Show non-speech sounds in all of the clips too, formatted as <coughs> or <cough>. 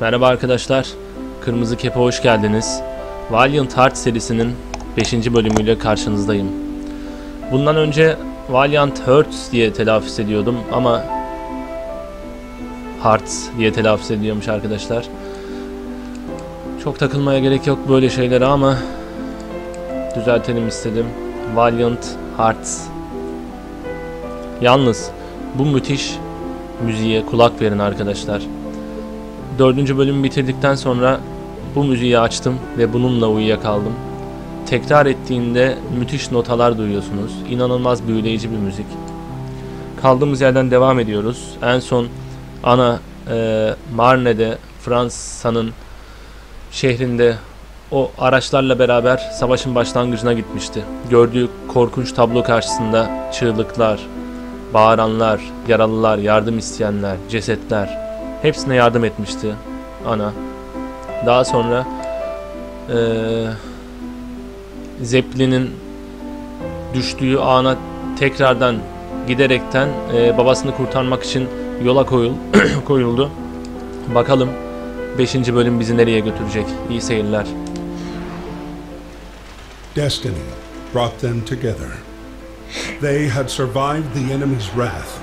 Merhaba arkadaşlar. Kırmızı Kepe hoş geldiniz. Valiant Hearts serisinin 5. bölümüyle karşınızdayım. Bundan önce Valiant Hearts diye telaffuz ediyordum ama Hearts diye telaffuz ediyormuş arkadaşlar. Çok takılmaya gerek yok böyle şeylere ama düzeltelim istedim. Valiant Hearts. Yalnız bu müthiş müziğe kulak verin arkadaşlar. Dördüncü bölümü bitirdikten sonra bu müziği açtım ve bununla uyuyakaldım. Tekrar ettiğinde müthiş notalar duyuyorsunuz. İnanılmaz büyüleyici bir müzik. Kaldığımız yerden devam ediyoruz. En son ana e, Marne'de Fransa'nın şehrinde o araçlarla beraber savaşın başlangıcına gitmişti. Gördüğü korkunç tablo karşısında çığlıklar, bağıranlar, yaralılar, yardım isteyenler, cesetler hepsine yardım etmişti ana. Daha sonra eee Zeppelin'in düştüğü ana tekrardan giderekten eee, babasını kurtarmak için yola koyul <clears throat> koyuldu. Bakalım 5. bölüm bizi nereye götürecek? İyi seyirler. Destiny brought them together. They had survived the enemy's wrath.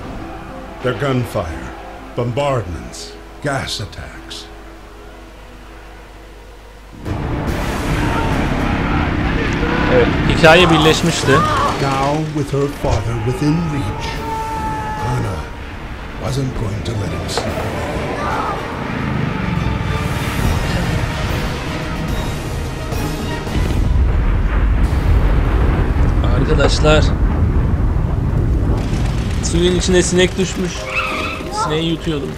Their gunfire, bombardments, gas attacks. Evet, hikaye birleşmişti. Now, with her father within reach, Anna wasn't going to let him slip. Arkadaşlar suyun içine sinek düşmüş. Sineği yutuyordum.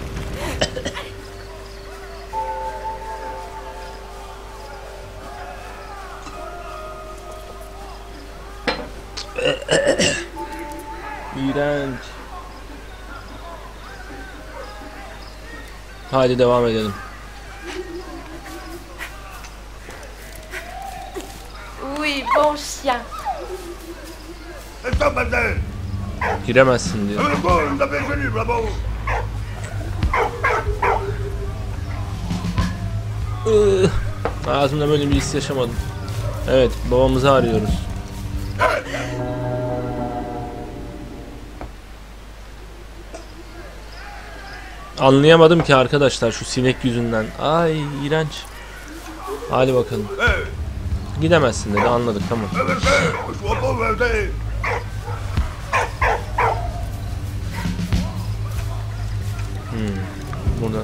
Hadi devam edelim. Oui, bon chien. Giremezsin diyor. Le gol, vous avez venu, bravo Iı, Ağzımda böyle bir his yaşamadım. Evet, babamızı arıyoruz. Anlayamadım ki arkadaşlar şu sinek yüzünden. Ay iğrenç. Hadi bakalım. Gidemezsin dedi anladık tamam. êtes. Burada.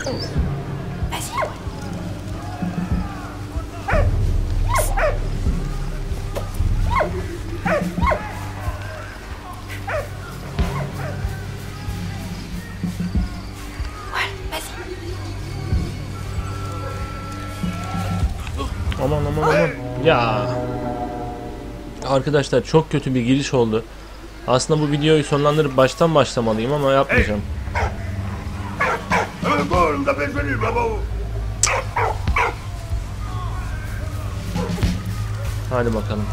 Ouais. Ya. Arkadaşlar çok kötü bir giriş oldu. Aslında bu videoyu sonlandırıp baştan başlamalıyım ama yapmayacağım. Hadi bakalım.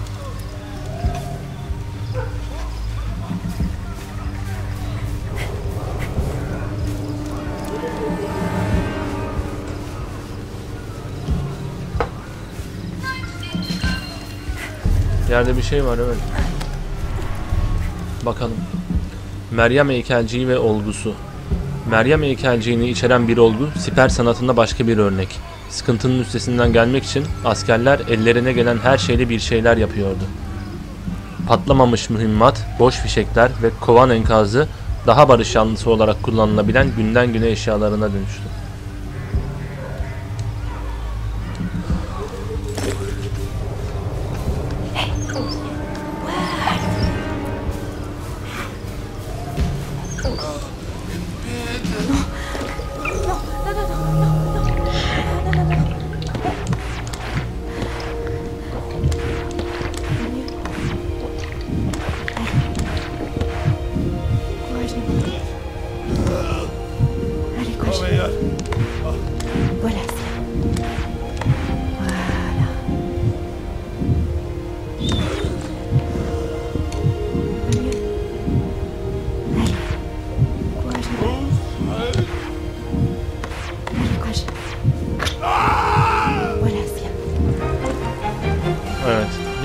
Yerde bir şey var evet. Bakalım. Meryem heykelciği ve olgusu. Meryem heykelciğini içeren bir olgu, siper sanatında başka bir örnek. Sıkıntının üstesinden gelmek için askerler ellerine gelen her şeyle bir şeyler yapıyordu. Patlamamış mühimmat, boş fişekler ve kovan enkazı daha barış yanlısı olarak kullanılabilen günden güne eşyalarına dönüştü.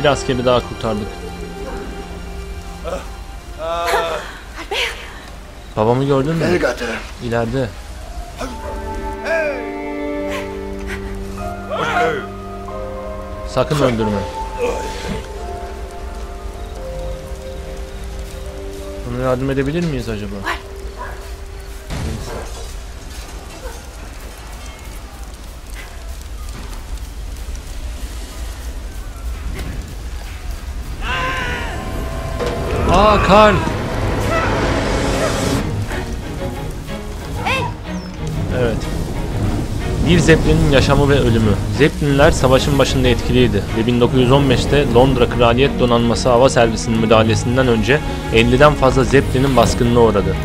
Bir askeri daha kurtardık. Babamı gördün mü? İleride. Sakın öldürme. Ona yardım edebilir miyiz acaba? Aa Karl. Evet. Bir Zeppelin'in yaşamı ve ölümü. Zeppelinler savaşın başında etkiliydi ve 1915'te Londra Kraliyet Donanması Hava Servisi'nin müdahalesinden önce 50'den fazla Zeppelin'in baskınına uğradı.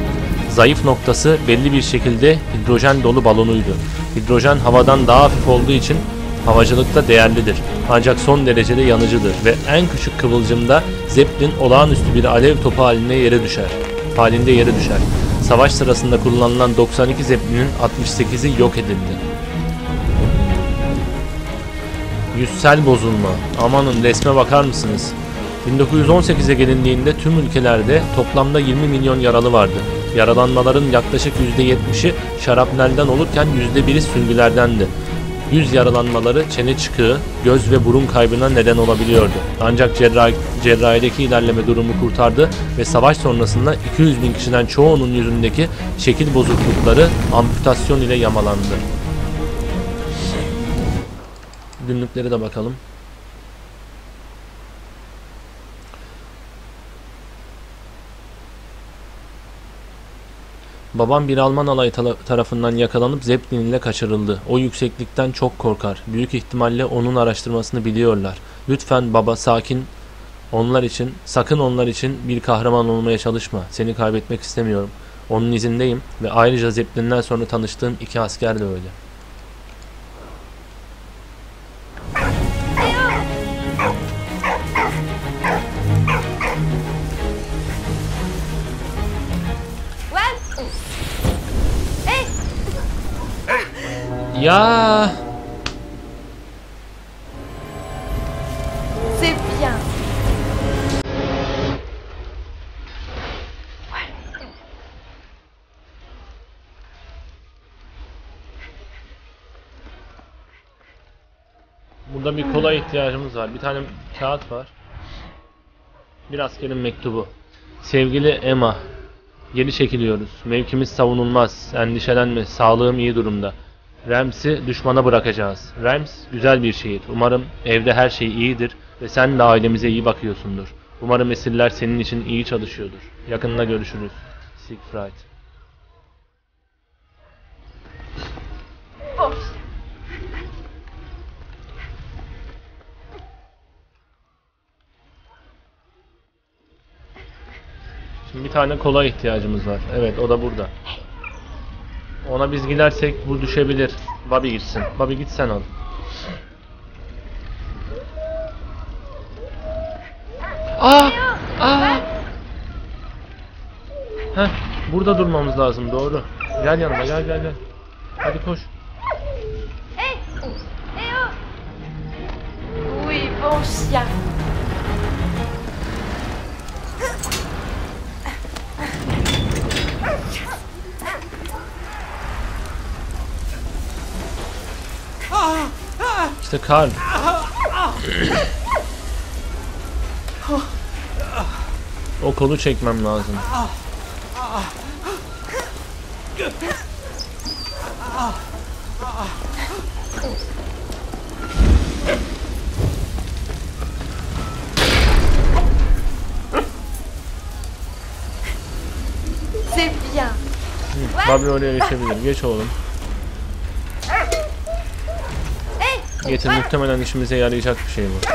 Zayıf noktası belli bir şekilde hidrojen dolu balonuydu. Hidrojen havadan daha hafif olduğu için havacılıkta değerlidir. Ancak son derecede yanıcıdır ve en küçük kıvılcımda Zeppelin olağanüstü bir alev topu halinde yere düşer. Halinde yere düşer. Savaş sırasında kullanılan 92 Zeppelin'in 68'i yok edildi. Yüzsel bozulma. Amanın resme bakar mısınız? 1918'e gelindiğinde tüm ülkelerde toplamda 20 milyon yaralı vardı. Yaralanmaların yaklaşık %70'i şarapnelden olurken %1'i sürgülerdendi. Yüz yaralanmaları çene çıkığı, göz ve burun kaybına neden olabiliyordu. Ancak cerrah, cerrahideki ilerleme durumu kurtardı ve savaş sonrasında 200 bin kişiden çoğunun yüzündeki şekil bozuklukları amputasyon ile yamalandı. Günlükleri de bakalım. Babam bir Alman alayı tarafından yakalanıp Zeppelin ile kaçırıldı. O yükseklikten çok korkar. Büyük ihtimalle onun araştırmasını biliyorlar. Lütfen baba sakin. Onlar için, sakın onlar için bir kahraman olmaya çalışma. Seni kaybetmek istemiyorum. Onun izindeyim ve ayrıca Zeppelin'den sonra tanıştığım iki asker de öyle. Ya C'est bien Burada bir kola ihtiyacımız var. Bir tane kağıt var. Bir askerin mektubu. Sevgili Emma, geri çekiliyoruz. Mevkimiz savunulmaz. Endişelenme. Sağlığım iyi durumda. Rams'i düşmana bırakacağız. Rams güzel bir şehir. Umarım evde her şey iyidir ve sen de ailemize iyi bakıyorsundur. Umarım esirler senin için iyi çalışıyordur. Yakında görüşürüz. Siegfried. Şimdi bir tane kola ihtiyacımız var. Evet o da burada. Ona biz gidersek bu düşebilir. Bobby gitsin. Bobby git sen al. Aa! Aa! Heh, burada durmamız lazım doğru. Gel yanıma gel gel gel. Hadi koş. Hé oh Oui, bon chien İşte Karl. O kolu çekmem lazım. Bobby oraya geçebilir. Geç oğlum. Getir muhtemelen işimize yarayacak bir şey bu.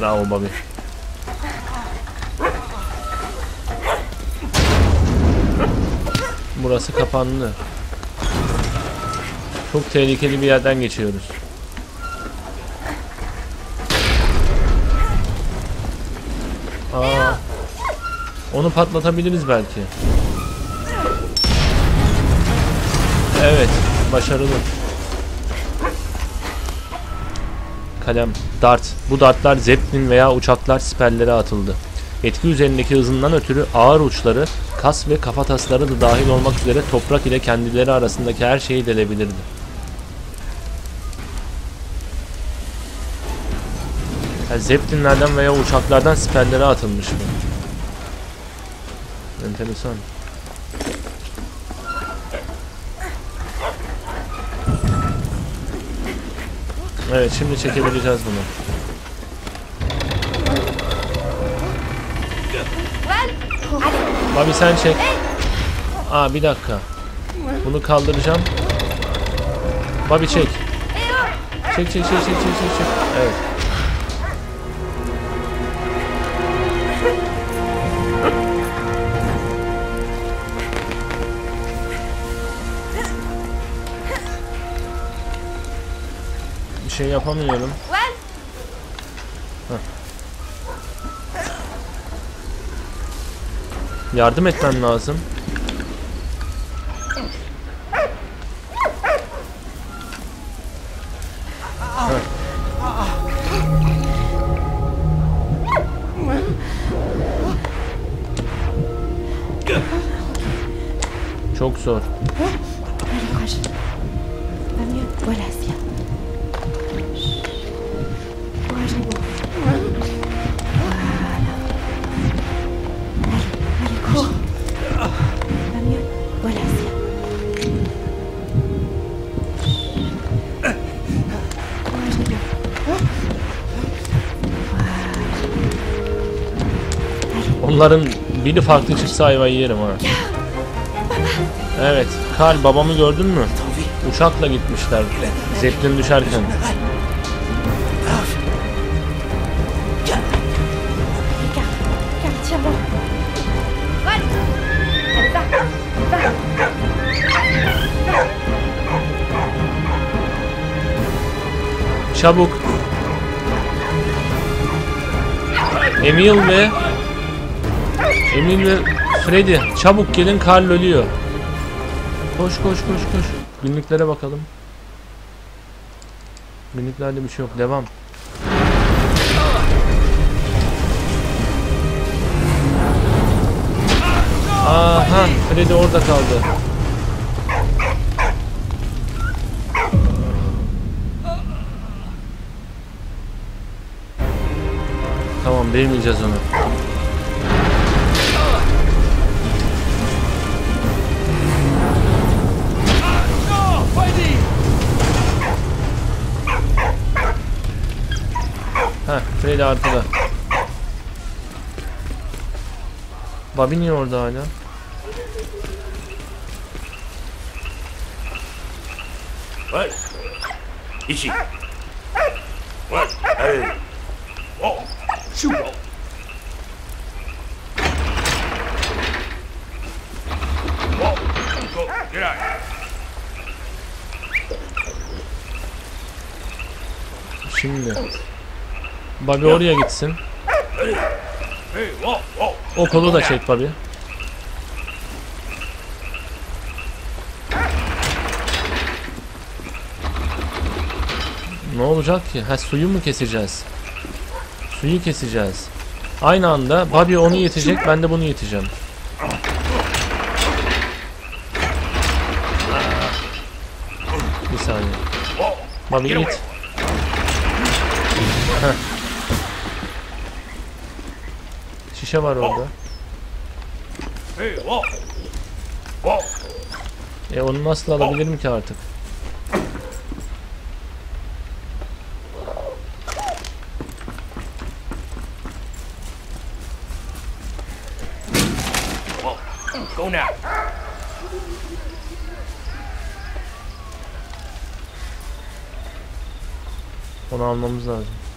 Bravo Bobby. Burası kapandı. Çok tehlikeli bir yerden geçiyoruz. Aa, onu patlatabiliriz belki. Evet, başarılı. Kalem, dart. Bu dartlar zeppelin veya uçaklar siperlere atıldı. Etki üzerindeki hızından ötürü ağır uçları, kas ve kafatasları da dahil olmak üzere toprak ile kendileri arasındaki her şeyi delebilirdi. Yani zeppelinlerden veya uçaklardan siperlere atılmış bu. Enteresan. Evet şimdi çekebileceğiz bunu. Abi sen çek. Aa bir dakika. Bunu kaldıracağım. Babi çek. Çek çek çek çek çek çek çek. Evet. Şey yapamıyorum. Well, Yardım etmem lazım. Biri farklı çıksa ayvayı yerim ha. Evet. Karl babamı gördün mü? Uçakla gitmişler. Zeppelin düşerken. Çabuk. Emil ve Emil ve Freddy çabuk gelin Karl ölüyor. Koş koş koş koş. Günlüklere bakalım. Günlüklerde bir şey yok. Devam. Aha, Freddy orada kaldı. Tamam, değmeyeceğiz onu. Freddy arkada. Bobby niye orada hala? Ouais. Ici. Ouais. Allez. Oh. Chou. Oh. Get out. Şimdi. Bobby oraya gitsin. O kolu da çek Bobby. Ne olacak ki? Ha suyu mu keseceğiz? Suyu keseceğiz. Aynı anda Bobby onu yetecek, ben de bunu yeteceğim. Bir saniye. Bobby it. Heh. Şişe var orada. Hey. E onu nasıl alabilirim ki artık? Go now. Onu almamız lazım.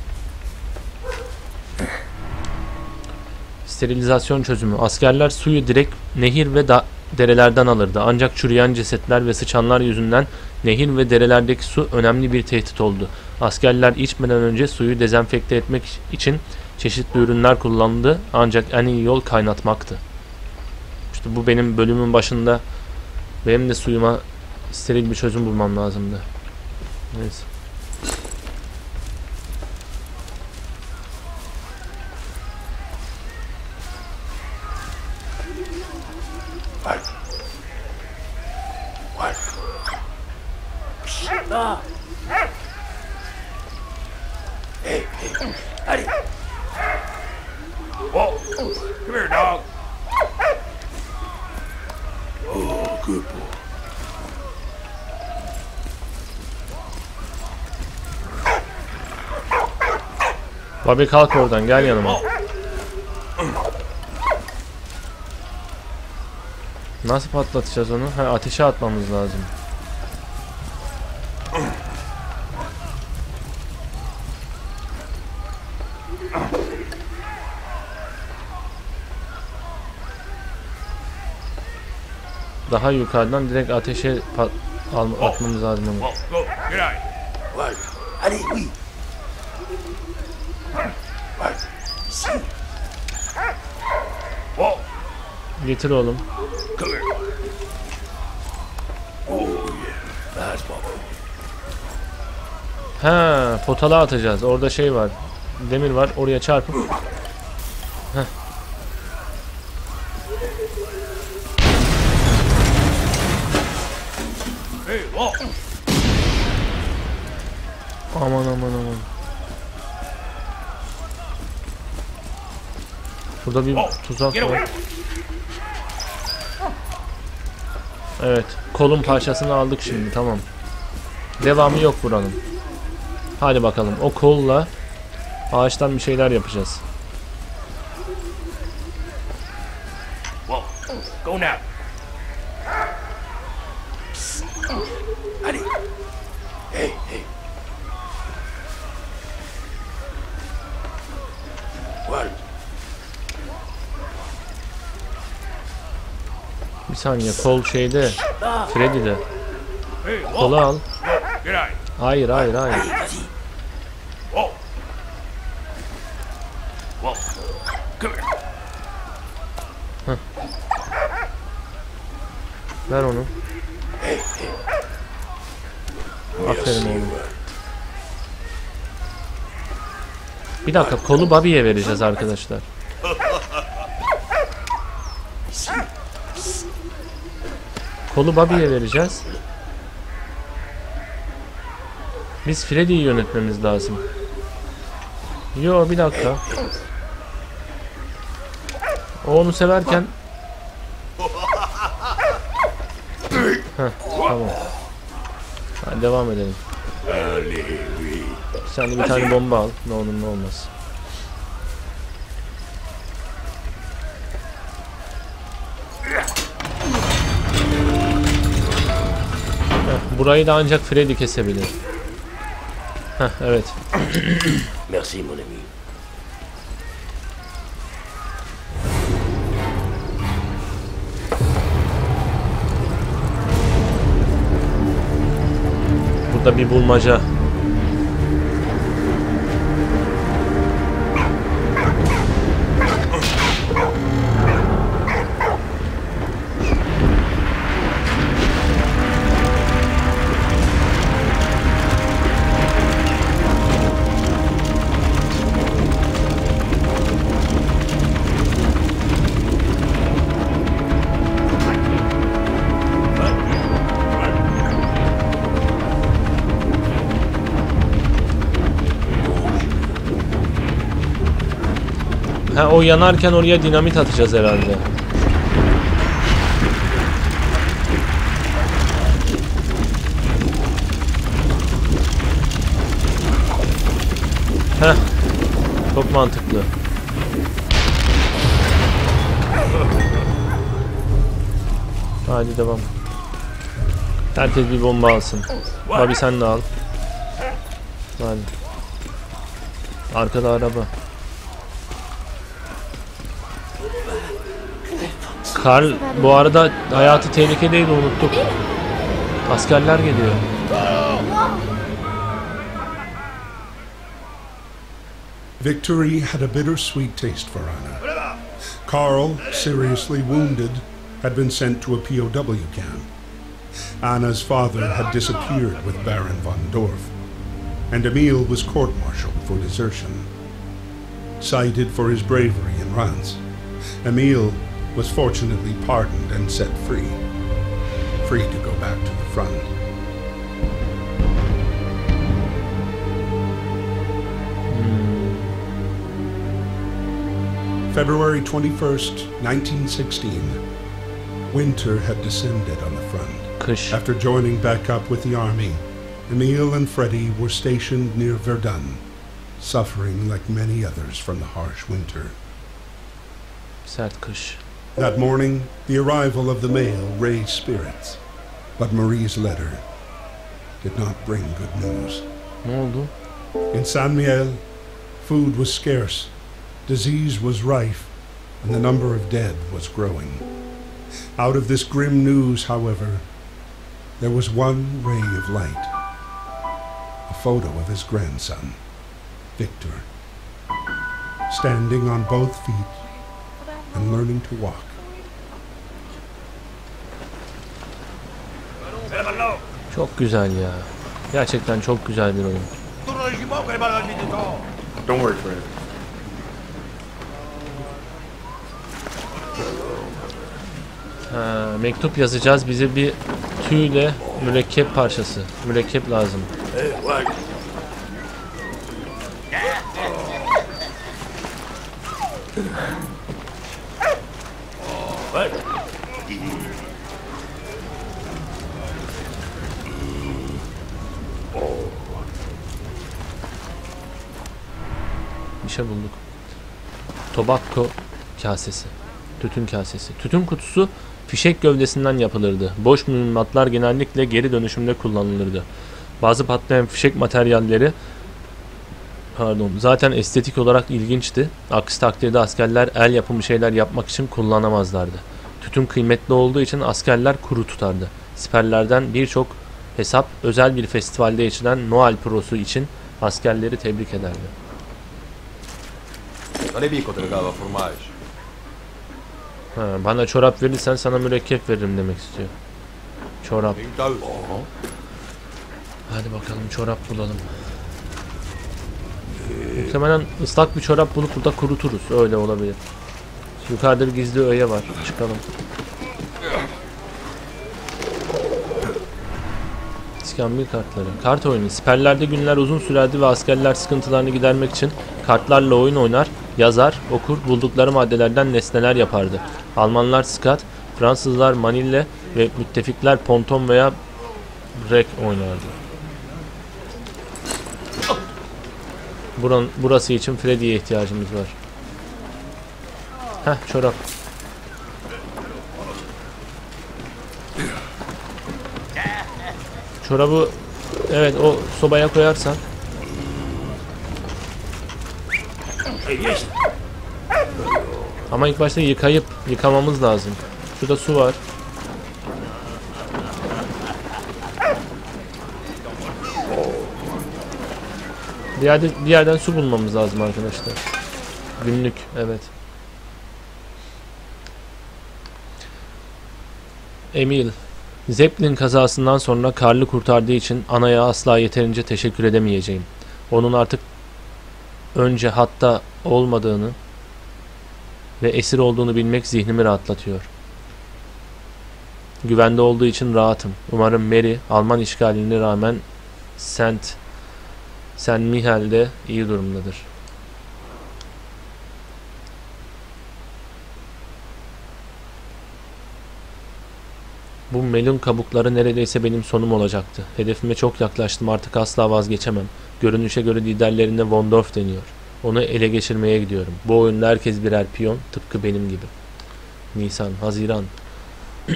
Sterilizasyon çözümü. Askerler suyu direkt nehir ve da- derelerden alırdı. Ancak çürüyen cesetler ve sıçanlar yüzünden nehir ve derelerdeki su önemli bir tehdit oldu. Askerler içmeden önce suyu dezenfekte etmek için çeşitli ürünler kullandı. Ancak en iyi yol kaynatmaktı. İşte bu benim bölümün başında benim de suyuma steril bir çözüm bulmam lazımdı. Neyse. Bobby kalk oradan gel yanıma. Nasıl patlatacağız onu? Ha, ateşe atmamız lazım. Daha yukarıdan direkt ateşe atmamız lazım onu go. Get out. Ouais. Allez, oui. Ouais. Ici. Whoa. Getir oğlum. Ha, potala atacağız. Orada şey var. Demir var. Oraya çarpıp whoa. Aman aman aman. Burada bir tuzak var. Evet. Kolun parçasını aldık şimdi. Tamam. Devamı yok buranın. Hadi bakalım. O kolla ağaçtan bir şeyler yapacağız. Whoa. Go now. Allez. Hey, hey. Voilà. Bir saniye. Kol şeyde. Freddy'de. Kolu al. Hayır hayır hayır. Here. Ver onu. Aferin oğlum. Bir dakika kolu Bobby'ye vereceğiz arkadaşlar. Kolu Bobby'ye vereceğiz. Biz Freddy'yi yönetmemiz lazım. Yo bir dakika. O onu severken Heh, tamam. Hadi devam edelim. Sen de bir tane bomba al. Ne olur ne olmaz. Burayı da ancak Freddy kesebilir. Heh, evet. <coughs> Merci, mon ami. Burada bir bulmaca. Ha o yanarken oraya dinamit atacağız herhalde. Heh. Çok mantıklı. Hadi devam. Herkes bir bomba alsın. Bobby sen de al. Hadi. Arkada araba. Karl bu arada hayatı tehlikedeydi unuttuk. Askerler geliyor. Victory had a bittersweet taste for Anna. Carl, seriously wounded, had been sent to a POW camp. Anna's father had disappeared with Baron von Dorf, and Emil was court-martialed for desertion. Cited for his bravery in Reims, Emil was fortunately pardoned and set free, free to go back to the front. Hmm. February 21st, 1916. Winter had descended on the front. Kış. After joining back up with the army, Emil and Freddie were stationed near Verdun, suffering like many others from the harsh winter. Sert kış. That morning, the arrival of the mail raised spirits, but Marie's letter did not bring good news. In San Miel, food was scarce, disease was rife, and the number of dead was growing. Out of this grim news, however, there was one ray of light a photo of his grandson, Victor, standing on both feet and learning to walk. Çok güzel ya. Gerçekten çok güzel bir oyun. Don't worry, Fred. Ha, mektup yazacağız. Bize bir tüyle mürekkep parçası. Mürekkep lazım. Bir şey bulduk. Tobacco kasesi. Tütün kasesi. Tütün kutusu fişek gövdesinden yapılırdı. Boş mühimmatlar genellikle geri dönüşümde kullanılırdı. Bazı patlayan fişek materyalleri pardon zaten estetik olarak ilginçti. Aksi takdirde askerler el yapımı şeyler yapmak için kullanamazlardı. Tütün kıymetli olduğu için askerler kuru tutardı. Siperlerden birçok hesap özel bir festivalde içilen Noel prosu için askerleri tebrik ederdi. Non è bico delegava formaggi. Ha, bana çorap verirsen sana mürekkep veririm demek istiyor. Çorap. Hadi bakalım çorap bulalım. Muhtemelen ıslak bir çorap bulup burada kuruturuz. Öyle olabilir. Yukarıda bir gizli öğe var. Çıkalım. İskambil kartları. Kart oyunu. Siperlerde günler uzun sürerdi ve askerler sıkıntılarını gidermek için kartlarla oyun oynar, yazar, okur, buldukları maddelerden nesneler yapardı. Almanlar skat, Fransızlar manille ve müttefikler ponton veya rek oynardı. Buran, burası için Freddy'ye ihtiyacımız var. Heh çorap. Çorabı evet o sobaya koyarsan Hey, yes. Ama ilk başta yıkayıp yıkamamız lazım. Şurada su var. Bir, yerde, bir yerden su bulmamız lazım arkadaşlar. Günlük evet. Emil Zeppelin kazasından sonra Karl'ı kurtardığı için anaya asla yeterince teşekkür edemeyeceğim. Onun artık önce hatta olmadığını ve esir olduğunu bilmek zihnimi rahatlatıyor. Güvende olduğu için rahatım. Umarım Mary Alman işgaline rağmen Saint Sen Mihel'de iyi durumdadır. Bu melon kabukları neredeyse benim sonum olacaktı. Hedefime çok yaklaştım artık asla vazgeçemem. Görünüşe göre liderlerine Von Dorf deniyor. Onu ele geçirmeye gidiyorum. Bu oyunda herkes birer piyon tıpkı benim gibi. Nisan, Haziran. <clears throat>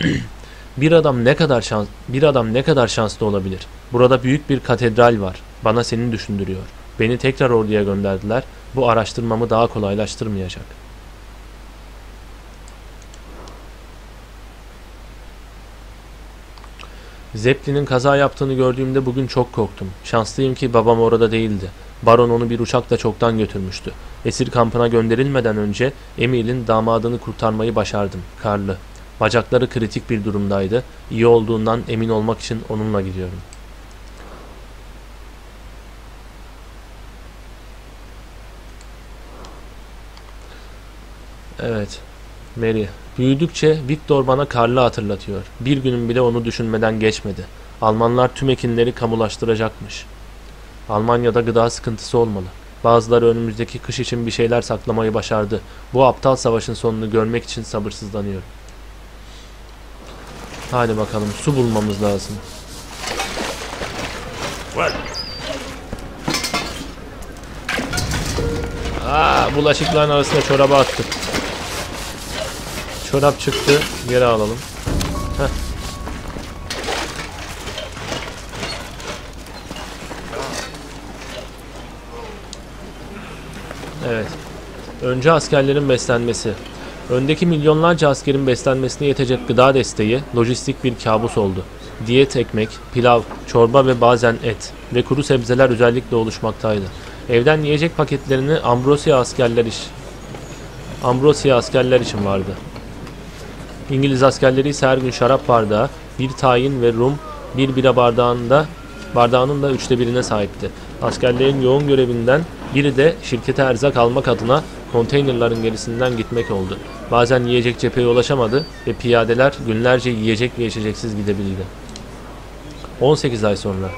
bir adam ne kadar şans bir adam ne kadar şanslı olabilir? Burada büyük bir katedral var. Bana seni düşündürüyor. Beni tekrar orduya gönderdiler. Bu araştırmamı daha kolaylaştırmayacak. Zeppelin'in kaza yaptığını gördüğümde bugün çok korktum. Şanslıyım ki babam orada değildi. Baron onu bir uçakla çoktan götürmüştü. Esir kampına gönderilmeden önce Emil'in damadını kurtarmayı başardım. Karlı. Bacakları kritik bir durumdaydı. İyi olduğundan emin olmak için onunla gidiyorum. Evet. Mary. Büyüdükçe Victor bana Karl'ı hatırlatıyor. Bir günüm bile onu düşünmeden geçmedi. Almanlar tüm ekinleri kamulaştıracakmış. Almanya'da gıda sıkıntısı olmalı. Bazıları önümüzdeki kış için bir şeyler saklamayı başardı. Bu aptal savaşın sonunu görmek için sabırsızlanıyorum. Hadi bakalım su bulmamız lazım. What? Aa, bulaşıkların arasına çorabı attık. Çorap çıktı. Geri alalım. Evet. Önce askerlerin beslenmesi. Öndeki milyonlarca askerin beslenmesine yetecek gıda desteği lojistik bir kabus oldu. Diyet ekmek, pilav, çorba ve bazen et ve kuru sebzeler özellikle oluşmaktaydı. Evden yiyecek paketlerini Ambrosya askerler iş Ambrosya askerler için vardı. İngiliz askerleri ise her gün şarap bardağı, bir tayin ve rum, bir bira bardağında bardağının da üçte birine sahipti. Askerlerin yoğun görevinden biri de şirkete erzak almak adına konteynerların gerisinden gitmek oldu. Bazen yiyecek cepheye ulaşamadı ve piyadeler günlerce yiyecek ve içeceksiz gidebildi. 18 ay sonra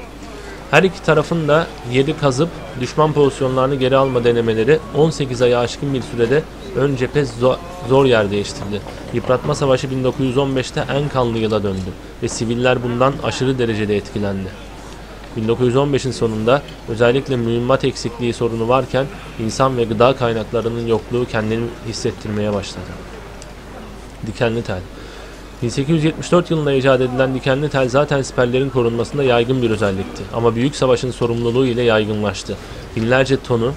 her iki tarafın da yeri kazıp düşman pozisyonlarını geri alma denemeleri 18 aya aşkın bir sürede ön cephe zo- zor yer değiştirdi. Yıpratma Savaşı 1915'te en kanlı yıla döndü ve siviller bundan aşırı derecede etkilendi. 1915'in sonunda özellikle mühimmat eksikliği sorunu varken insan ve gıda kaynaklarının yokluğu kendini hissettirmeye başladı. Dikenli tel 1874 yılında icat edilen dikenli tel zaten siperlerin korunmasında yaygın bir özellikti. Ama Büyük Savaş'ın sorumluluğu ile yaygınlaştı. Binlerce tonu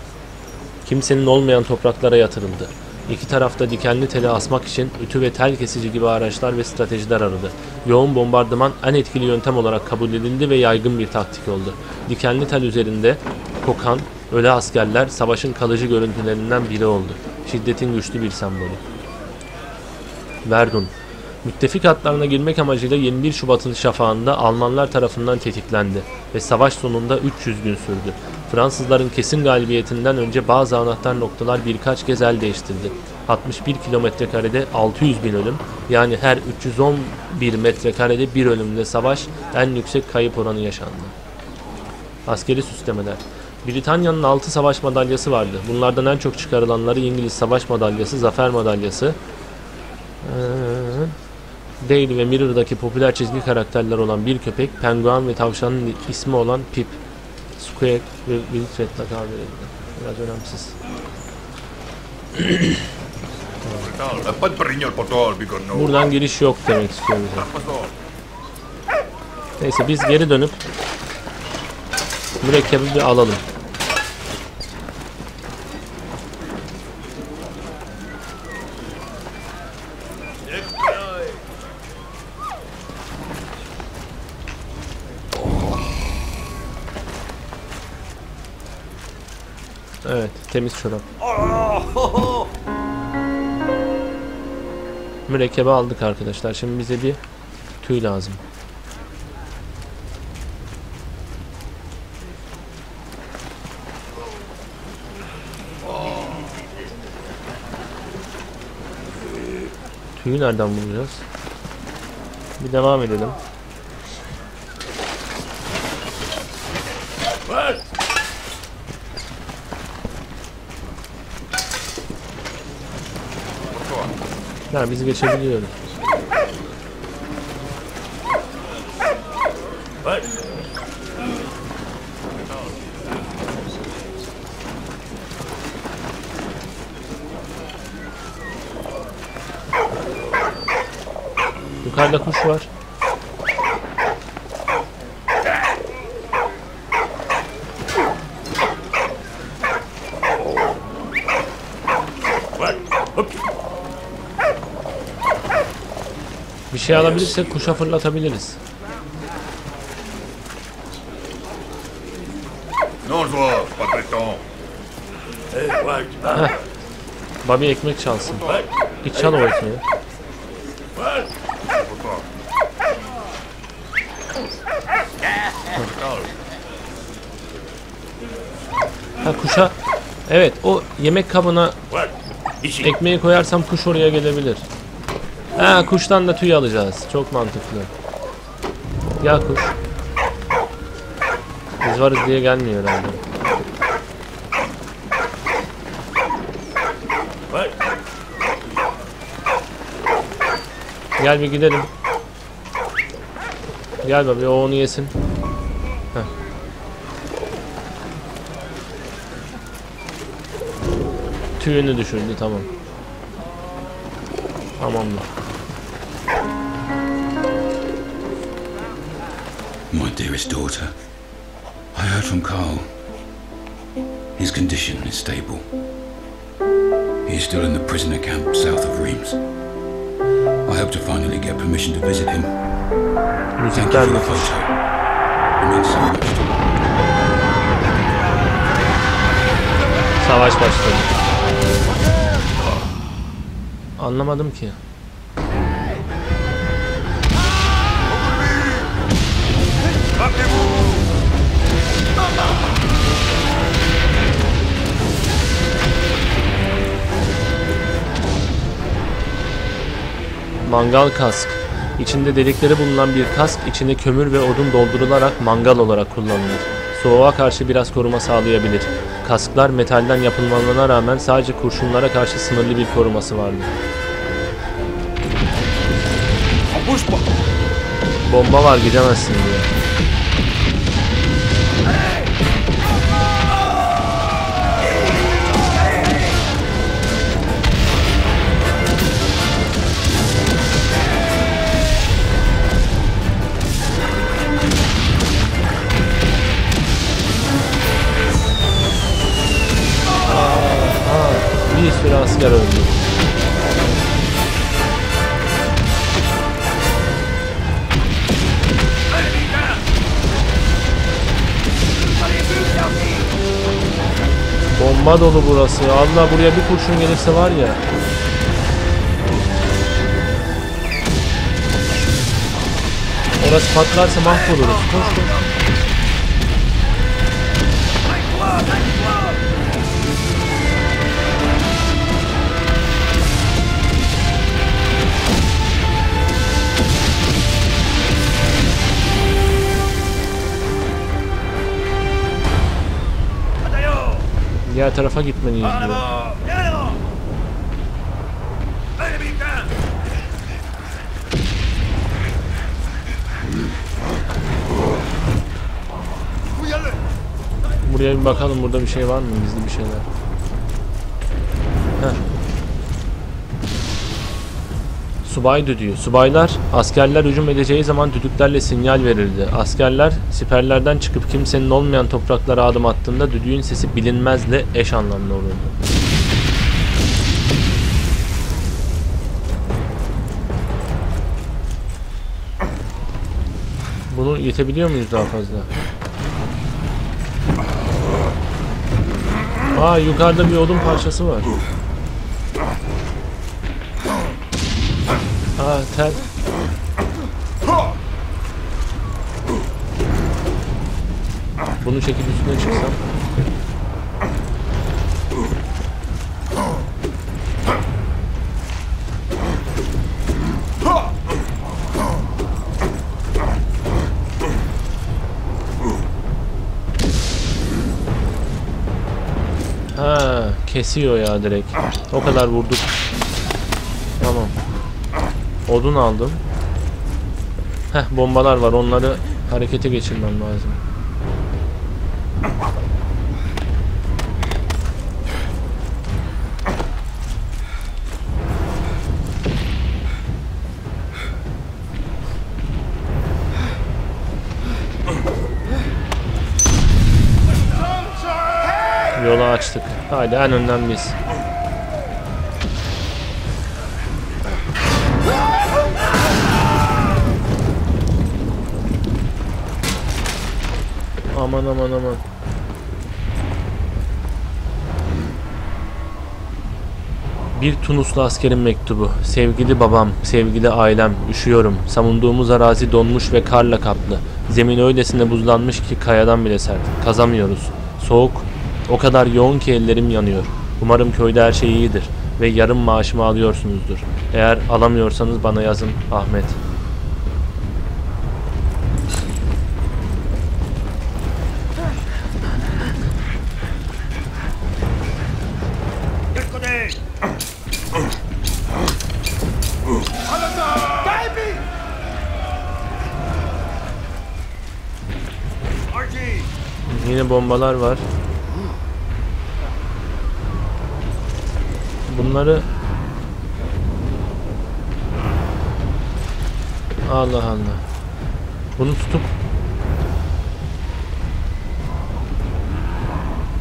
kimsenin olmayan topraklara yatırıldı. İki tarafta dikenli teli asmak için ütü ve tel kesici gibi araçlar ve stratejiler aradı. Yoğun bombardıman en etkili yöntem olarak kabul edildi ve yaygın bir taktik oldu. Dikenli tel üzerinde kokan, öle askerler savaşın kalıcı görüntülerinden biri oldu. Şiddetin güçlü bir sembolü. Verdun Müttefik hatlarına girmek amacıyla 21 Şubat'ın şafağında Almanlar tarafından tetiklendi ve savaş sonunda 300 gün sürdü. Fransızların kesin galibiyetinden önce bazı anahtar noktalar birkaç kez el değiştirdi. 61 kilometre karede 600 bin ölüm yani her 311 metrekarede bir ölümle savaş en yüksek kayıp oranı yaşandı. Askeri süslemeler Britanya'nın 6 savaş madalyası vardı. Bunlardan en çok çıkarılanları İngiliz Savaş Madalyası, Zafer Madalyası, ee, Daily ve Mirror'daki popüler çizgi karakterler olan bir köpek, penguen ve tavşanın ismi olan Pip, Squeak ve Wilfred lakabı verildi. Biraz önemsiz. Buradan giriş yok demek istiyor bize. Passons. Neyse biz geri dönüp mürekkebi bir alalım. Evet, temiz çorap. Mürekkebi aldık arkadaşlar. Şimdi bize bir tüy lazım. Tüyü nereden bulacağız? Bir devam edelim. What? Ya biz geçebiliyoruz. What? Yukarıda kuş var. şey alabilirsek kuşa fırlatabiliriz. Northwall, patron. Heh. Bobby ekmek çalsın. Git çal o ekmeği. Ha kuşa... Evet o yemek kabına ekmeği koyarsam kuş oraya gelebilir. Ha kuştan da tüy alacağız. Çok mantıklı. Ya kuş. Biz varız diye gelmiyor herhalde. Gel bir gidelim. Gel baba o onu yesin. Heh. Tüyünü düşürdü tamam. Tamamdır. My dearest daughter, I heard from Carl. His condition is stable. He is still in the prisoner camp south of Reims. I hope to finally get permission to visit him. Thank you for the photo. It means so much to me. Savaş başladı. Anlamadım ki. Mangal kask. İçinde delikleri bulunan bir kask içine kömür ve odun doldurularak mangal olarak kullanılır. Soğuğa karşı biraz koruma sağlayabilir. Kasklar metalden yapılmalarına rağmen sadece kurşunlara karşı sınırlı bir koruması vardır. Bomba var gidemezsin diyor. Bomba dolu burası. Allah buraya bir kurşun gelirse var ya. Orası patlarsa mahvoluruz. Koş koş. Diğer tarafa gitmeliyiz diyor. Buraya bir bakalım burada bir şey var mı? Gizli bir şeyler. Heh. Subay düdüğü. Subaylar askerler hücum edeceği zaman düdüklerle sinyal verirdi. Askerler siperlerden çıkıp kimsenin olmayan topraklara adım attığında düdüğün sesi bilinmezle eş anlamlı olurdu. Bunu yetebiliyor muyuz daha fazla? Aa yukarıda bir odun parçası var. Aa tel. Bunu çekip üstüne çıksam. Ha, kesiyor ya direkt. O kadar vurduk. Tamam. Odun aldım. Heh bombalar var. Onları harekete geçirmem lazım. Haydi en biz. Aman aman aman. Bir Tunuslu askerin mektubu. Sevgili babam, sevgili ailem, üşüyorum. Savunduğumuz arazi donmuş ve karla kaplı. Zemin öylesine buzlanmış ki kayadan bile sert. Kazamıyoruz. Soğuk. O kadar yoğun ki ellerim yanıyor. Umarım köyde her şey iyidir ve yarım maaşımı alıyorsunuzdur. Eğer alamıyorsanız bana yazın Ahmet. Yine bombalar var. Bunları Allah Allah. Bunu tutup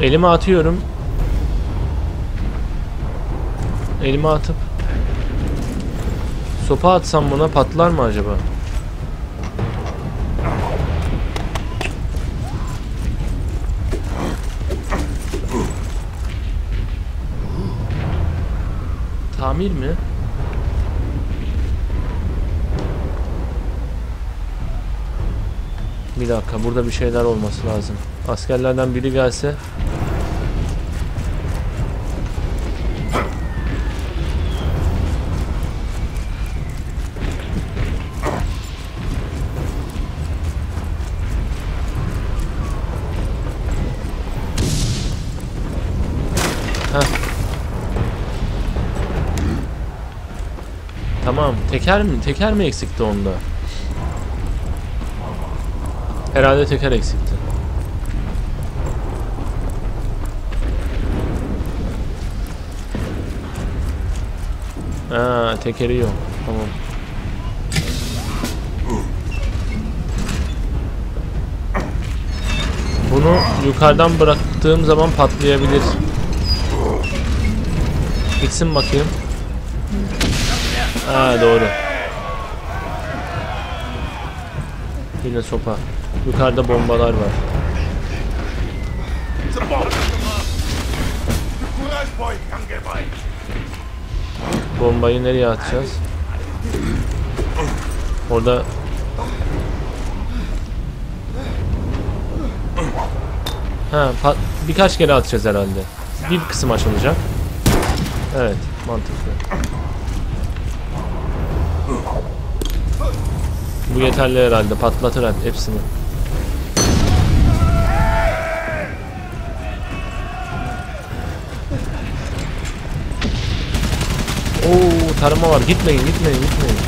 elime atıyorum. Elime atıp sopa atsam buna patlar mı acaba? Tamir mi? Bir dakika burada bir şeyler olması lazım. Askerlerden biri gelse Tamam. Teker mi? Teker mi eksikti onda? Herhalde teker eksikti. Ha, tekeri yok. Tamam. Bunu yukarıdan bıraktığım zaman patlayabilir. Gitsin bakayım. Ha doğru. Yine sopa. Yukarıda bombalar var. Bombayı nereye atacağız? Orada Ha, birkaç kere atacağız herhalde. Bir kısım açılacak. Evet, mantıklı. Bu yeterli herhalde. Patlatır hep hepsini. Oo, tarıma var. Gitmeyin, gitmeyin, gitmeyin.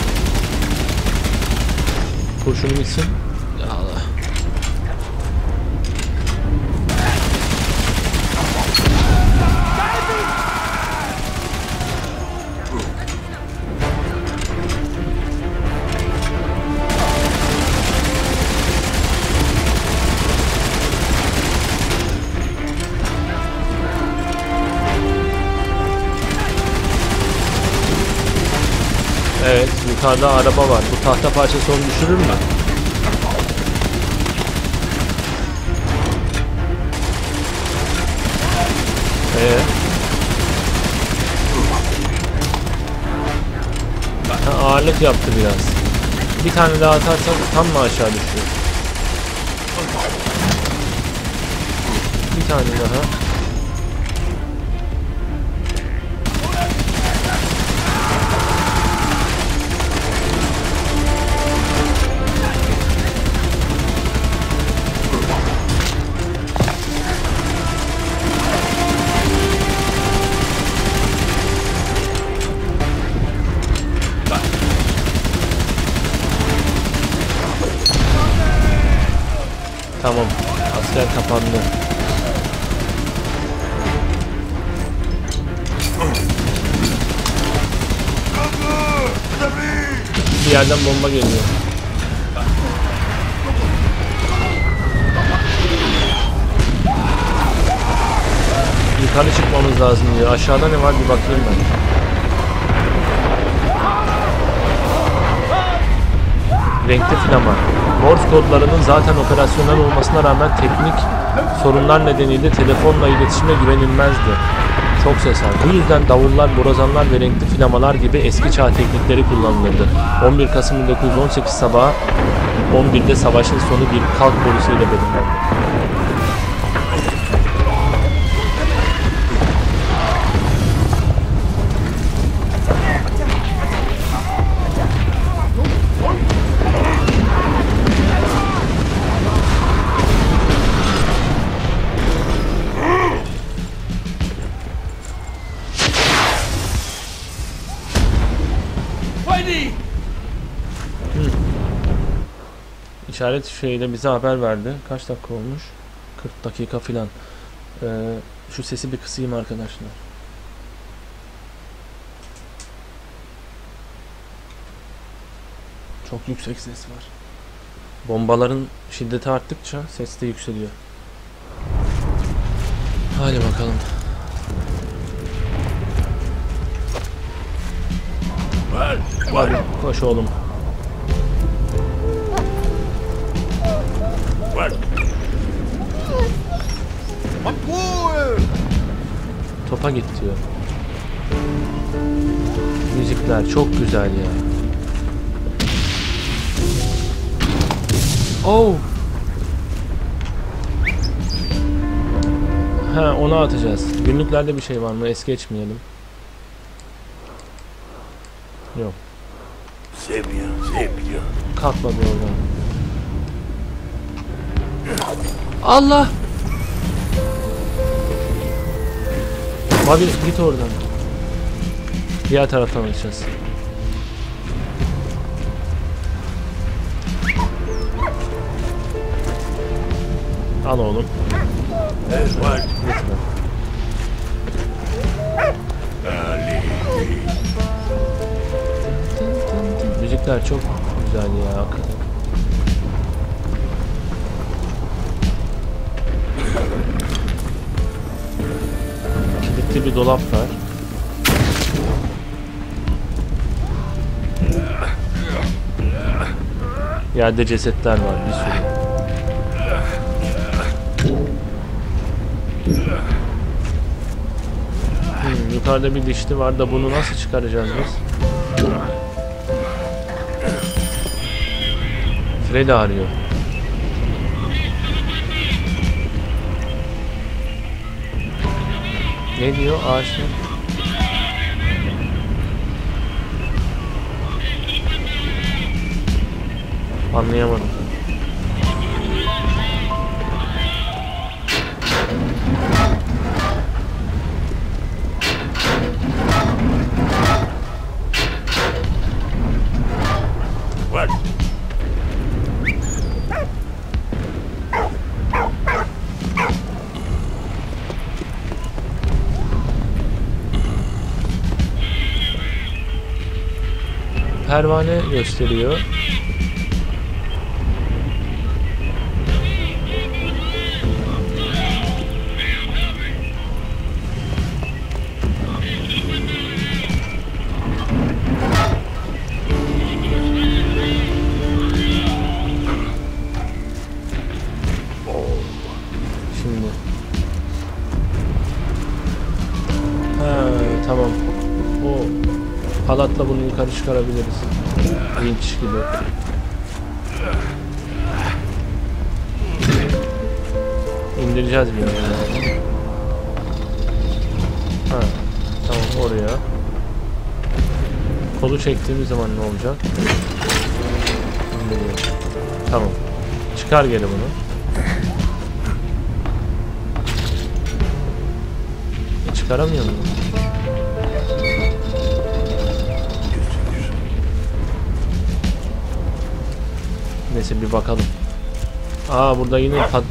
Kurşunu gitsin. Evet, yukarıda araba var. Bu tahta parçası onu düşürür mü? Ee? Ha, ağırlık yaptı biraz. Bir tane daha atarsak tam mı aşağı düşüyor? Bir tane daha. Tamam. Asker kapandı. Bir yerden bomba geliyor. Yukarı çıkmamız lazım diyor. Aşağıda ne var bir bakayım ben. Renkli flama. Morse kodlarının zaten operasyonel olmasına rağmen teknik sorunlar nedeniyle telefonla iletişime güvenilmezdi. Çok ses var. Bu yüzden davullar, borazanlar ve renkli flamalar gibi eski çağ teknikleri kullanılırdı. 11 Kasım 1918 sabahı 11'de savaşın sonu bir kalk borusuyla belirlendi. İşaret şeyle bize haber verdi. Kaç dakika olmuş? 40 dakika filan. Ee, şu sesi bir kısayım arkadaşlar. Çok yüksek ses var. Bombaların şiddeti arttıkça ses de yükseliyor. Hadi bakalım. Hadi koş oğlum. Topa git diyor. Müzikler çok güzel ya. Oh. Ha onu atacağız. Günlüklerde bir şey var mı? Es geçmeyelim. Yok. Semya, Semya. Kalkmadı oradan. Allah! Abi git oradan. Diğer taraftan alacağız. Al oğlum. Gitme. Müzikler çok güzel ya hakikaten. Kilitli bir dolap var. Yerde cesetler var bir sürü. Hmm, yukarıda bir dişli var da bunu nasıl çıkaracağız biz? Fred arıyor. Ne diyor ağaçlar? Anlayamadım. Pervane gösteriyor. Yukarı çıkarabiliriz. Vinç gibi. İndireceğiz bir. Ha tamam oraya. Kolu çektiğimiz zaman ne olacak? İndiriyor. Tamam. Çıkar geri bunu. E, çıkaramıyor muyum? Neyse bir bakalım. Aa burada yine pat...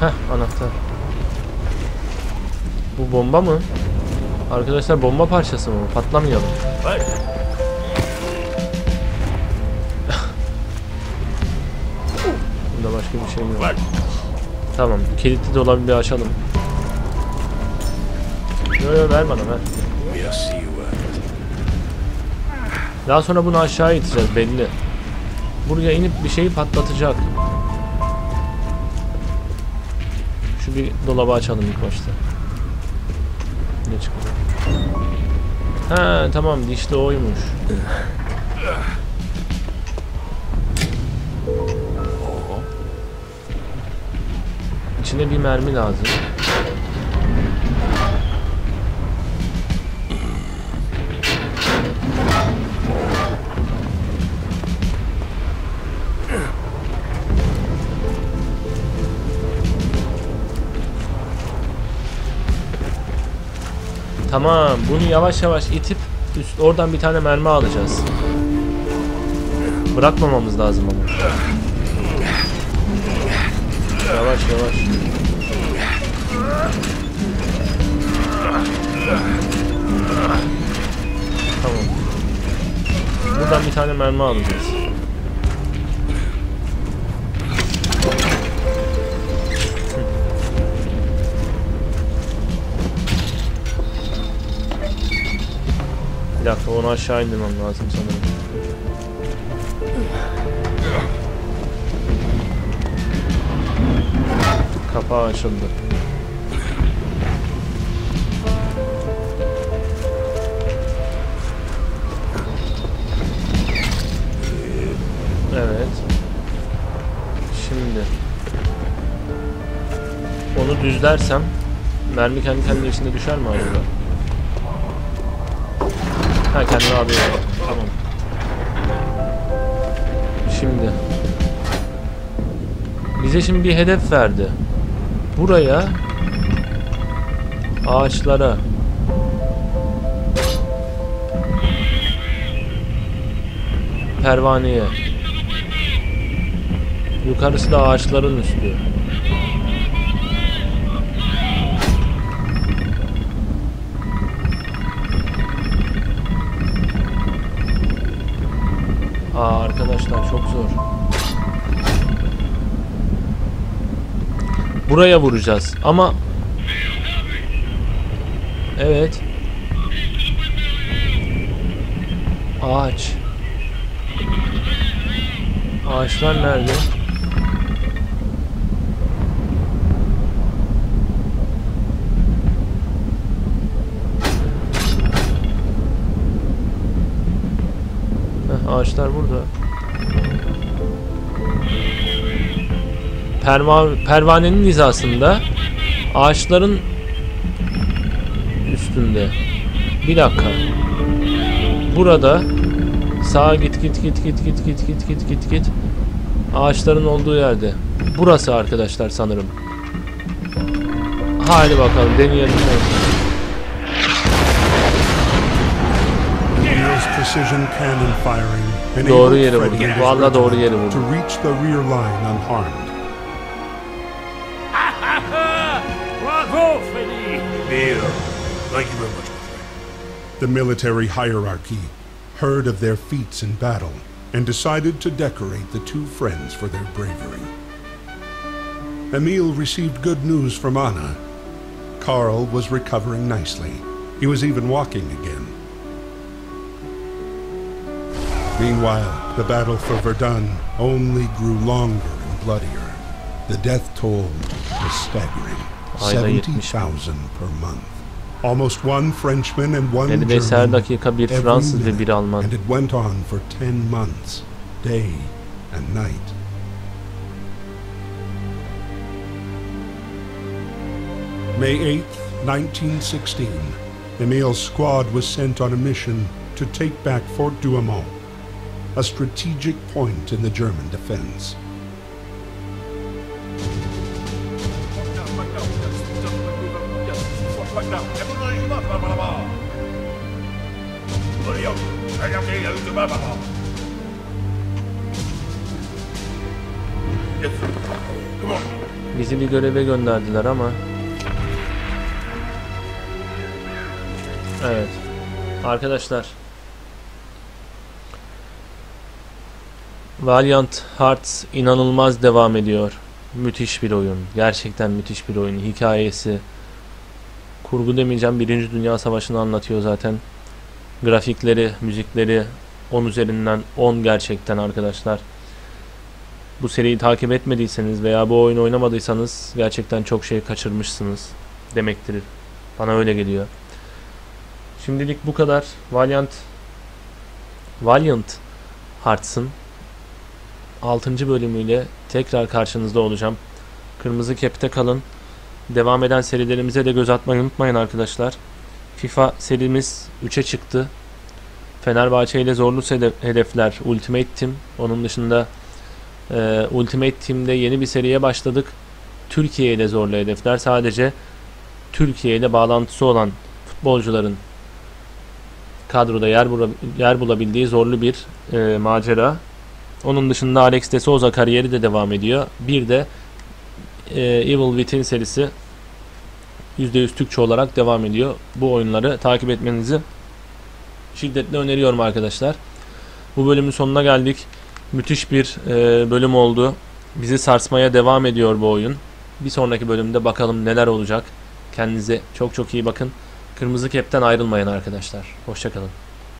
Heh anahtar. Bu bomba mı? Arkadaşlar bomba parçası mı? Patlamayalım. Başka bir şey yok. Tamam. Kilitli dolabı bir açalım. Yo yo ver bana ver. Daha sonra bunu aşağı iteceğiz belli. Buraya inip bir şeyi patlatacak. Şu bir dolabı açalım ilk başta. Ne çıkacak? Ha tamam dişli oymuş. <laughs> İçine bir mermi lazım. Tamam, bunu yavaş yavaş itip üst oradan bir tane mermi alacağız. Bırakmamamız lazım ama. Yavaş yavaş. Tamam. Buradan bir tane mermi alacağız. Bir dakika onu aşağı indirmem lazım sanırım. Kapağı açıldı. Düzlersem mermi kendi kendine içinde düşer mi acaba? Ha kendini alıyor. Tamam. Şimdi bize şimdi bir hedef verdi. Buraya ağaçlara pervaneye yukarısı da ağaçların üstü. Çok zor. Buraya vuracağız ama Evet. Ağaç. Ağaçlar nerede? Ağaçlar burada. Perva pervanenin hizasında ağaçların üstünde. Bir dakika. Burada sağa git git git git git git git git git git. Ağaçların olduğu yerde. Burası arkadaşlar sanırım. Hadi bakalım deneyelim. Doğru and his Vallahi doğru regiment yere Thank you very much. The military hierarchy heard of their feats in battle and decided to decorate the two friends for their bravery. Emil received good news from Anna. Karl was recovering nicely. He was even walking again. Meanwhile, the battle for Verdun only grew longer and bloodier. The death toll was staggering. Ayda 70 70,000 per month. Almost one Frenchman and one 55 her German dakika bir every Fransız ve bir Alman. And it went on for 10 months, day and night. May 8th, 1916, Emil's squad was sent on a mission to take back Fort Douaumont, a strategic point in the German defense. Bizi bir göreve gönderdiler ama. Evet. Arkadaşlar. Valiant Hearts inanılmaz devam ediyor. Müthiş bir oyun. Gerçekten müthiş bir oyun. Hikayesi, Kurgu demeyeceğim. Birinci Dünya Savaşı'nı anlatıyor zaten. Grafikleri, müzikleri 10 üzerinden 10 gerçekten arkadaşlar. Bu seriyi takip etmediyseniz veya bu oyunu oynamadıysanız gerçekten çok şey kaçırmışsınız demektir. Bana öyle geliyor. Şimdilik bu kadar. Valiant Valiant Hearts'ın 6. bölümüyle tekrar karşınızda olacağım. Kırmızı kepte kalın. Devam eden serilerimize de göz atmayı unutmayın arkadaşlar. FIFA serimiz 3'e çıktı. Fenerbahçe ile zorlu hedefler Ultimate Team. Onun dışında e, Ultimate Team'de yeni bir seriye başladık. Türkiye ile zorlu hedefler sadece Türkiye ile bağlantısı olan futbolcuların kadroda yer, yer bulabildiği zorlu bir e, macera. Onun dışında Alex de Souza kariyeri de devam ediyor. Bir de e, Evil Within serisi %100 Türkçe olarak devam ediyor. Bu oyunları takip etmenizi şiddetle öneriyorum arkadaşlar. Bu bölümün sonuna geldik. Müthiş bir e, bölüm oldu. Bizi sarsmaya devam ediyor bu oyun. Bir sonraki bölümde bakalım neler olacak. Kendinize çok çok iyi bakın. Kırmızı kepten ayrılmayın arkadaşlar. Hoşçakalın.